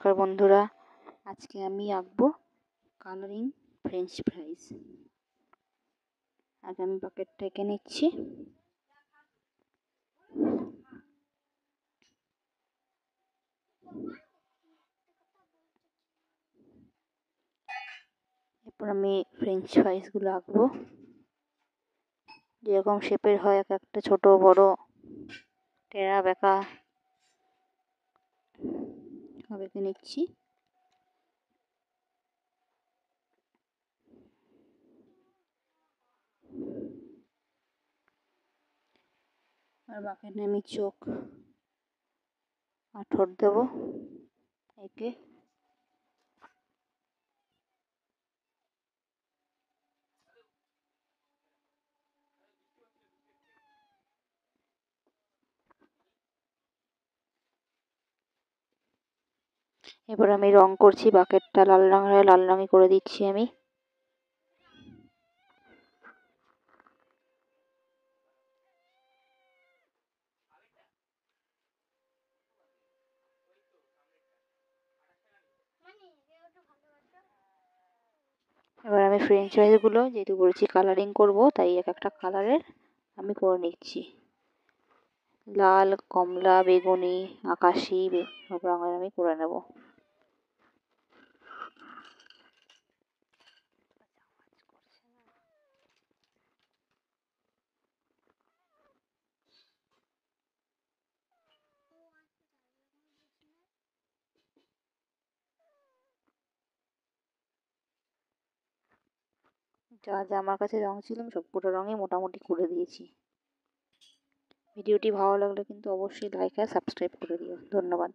নমস্কার বন্ধুরা, আজকে আমি আঁকবো কালারিং ফ্রেঞ্চ ফ্রাইস। আগে আমি বাকেটটা এঁকে নিচ্ছি। এরপর আমি ফ্রেঞ্চ ফ্রাইসগুলো আঁকবো। যেরকম শেপের হয়, এক একটা ছোট, বড়, টেরা, বেঁকা। এঁকে নিচ্ছি। আর বাকেটে আমি চোখ আঠর দেবো একে। এবার আমি রং করছি, বাকেটটা লাল রঙের লাল রঙই করে দিচ্ছি আমি। এবার আমি ফ্রেঞ্চ ফ্রাইজগুলো যেহেতু বলেছি কালারিং করব, তাই এক একটা কালারের আমি করে নিচ্ছি। লাল, কমলা, বেগুনি, আকাশি রঙের আমি করে নেব। যা যা আমার কাছে রঙ ছিল, আমি সবকটা রঙই মোটামুটি করে দিয়েছি। ভিডিওটি ভালো লাগলে কিন্তু অবশ্যই লাইক আর সাবস্ক্রাইব করে দিও। ধন্যবাদ।